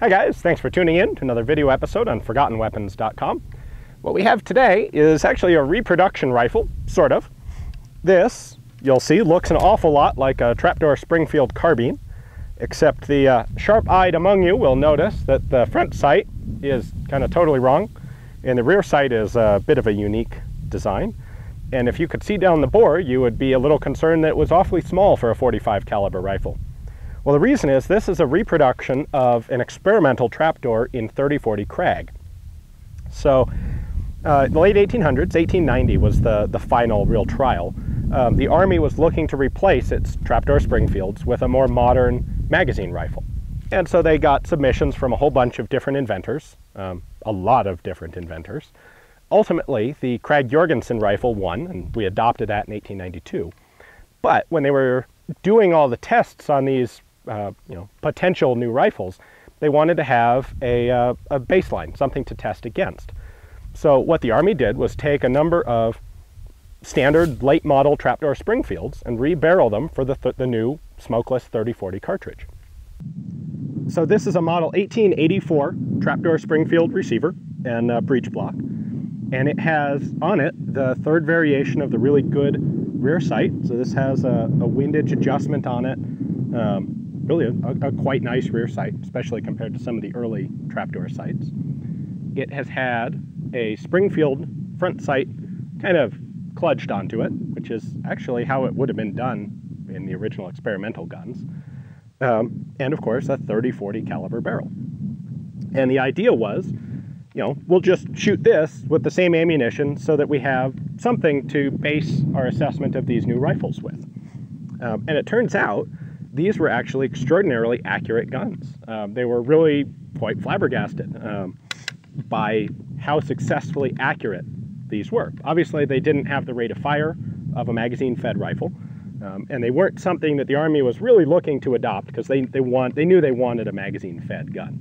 Hi guys, thanks for tuning in to another video episode on ForgottenWeapons.com. What we have today is actually a reproduction rifle, sort of. This, you'll see, looks an awful lot like a trapdoor Springfield carbine, except the uh, sharp-eyed among you will notice that the front sight is kind of totally wrong, and the rear sight is a bit of a unique design. And if you could see down the bore, you would be a little concerned that it was awfully small for a 45 caliber rifle. Well, the reason is this is a reproduction of an experimental trapdoor in 3040 Krag. So, uh, the late 1800s, 1890 was the, the final real trial. Um, the Army was looking to replace its trapdoor Springfields with a more modern magazine rifle. And so they got submissions from a whole bunch of different inventors, um, a lot of different inventors. Ultimately, the Krag Jorgensen rifle won, and we adopted that in 1892. But when they were doing all the tests on these uh, you know, potential new rifles, they wanted to have a, uh, a baseline, something to test against. So what the Army did was take a number of standard late model trapdoor Springfields and rebarrel them for the, th the new smokeless 3040 cartridge. So this is a model 1884 trapdoor Springfield receiver and uh, breech block. And it has on it the third variation of the really good rear sight. So this has a, a windage adjustment on it. Um, really a, a, quite nice rear sight, especially compared to some of the early trapdoor sights. It has had a Springfield front sight kind of clutched onto it, which is actually how it would have been done in the original experimental guns. Um, and of course, a 30-40 caliber barrel. And the idea was, you know, we'll just shoot this with the same ammunition so that we have something to base our assessment of these new rifles with. Um, and it turns out these were actually extraordinarily accurate guns. Um, they were really quite flabbergasted um, by how successfully accurate these were. Obviously, they didn't have the rate of fire of a magazine-fed rifle, um, and they weren't something that the Army was really looking to adopt because they, they, want, they knew they wanted a magazine-fed gun.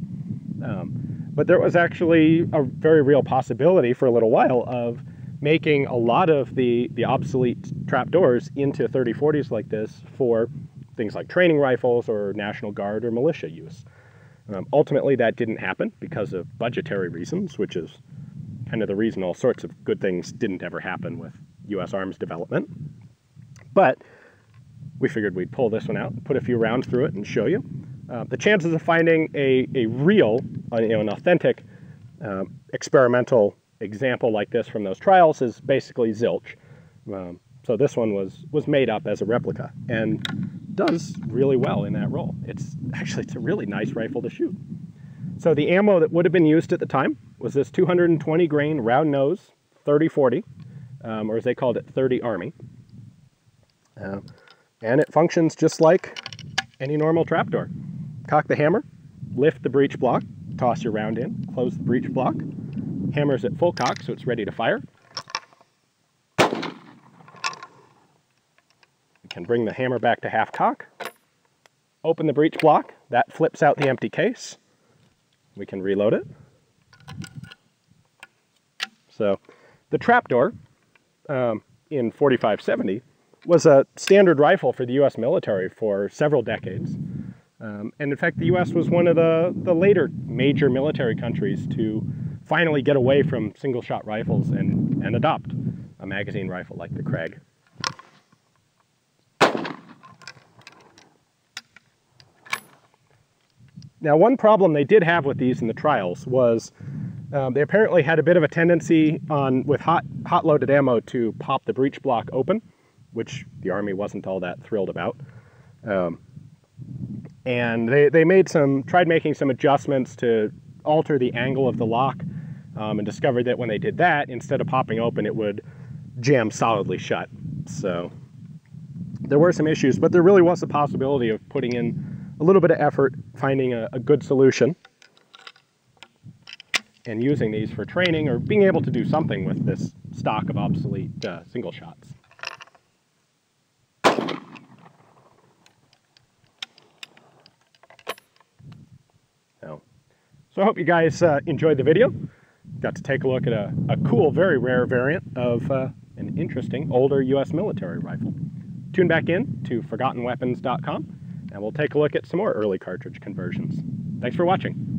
Um, but there was actually a very real possibility for a little while of making a lot of the, the obsolete trapdoors into 3040s like this for things like training rifles or National Guard or militia use. Um, ultimately, that didn't happen because of budgetary reasons, which is kind of the reason all sorts of good things didn't ever happen with U.S. arms development. But we figured we'd pull this one out, put a few rounds through it, and show you. Uh, the chances of finding a, a real, uh, you know, an authentic uh, experimental example like this from those trials is basically zilch. Um, so this one was, was made up as a replica and does really well in that role. It's actually, it's a really nice rifle to shoot. So the ammo that would have been used at the time was this 220 grain round nose 3040, um, or as they called it, 30 Army. Uh, and it functions just like any normal trapdoor. Cock the hammer, lift the breech block, toss your round in, close the breech block, hammers at full cock so it's ready to fire, can bring the hammer back to half cock, open the breech block, that flips out the empty case. We can reload it. So the trapdoor um, in 4570 was a standard rifle for the U.S. military for several decades. Um, and in fact, the U.S. was one of the, the later major military countries to finally get away from single-shot rifles and, and adopt a magazine rifle like the Krag. Now, one problem they did have with these in the trials was um, they apparently had a bit of a tendency on with hot, hot loaded ammo to pop the breech block open, which the Army wasn't all that thrilled about. Um, and they, they made some, tried making some adjustments to alter the angle of the lock um, and discovered that when they did that, instead of popping open, it would jam solidly shut. So there were some issues, but there really was a possibility of putting in a little bit of effort finding a, a good solution and using these for training or being able to do something with this stock of obsolete uh, single shots. So, I hope you guys uh, enjoyed the video. Got to take a look at a, a cool, very rare variant of uh, an interesting older U.S. military rifle. Tune back in to ForgottenWeapons.com and we'll take a look at some more early cartridge conversions. Thanks for watching.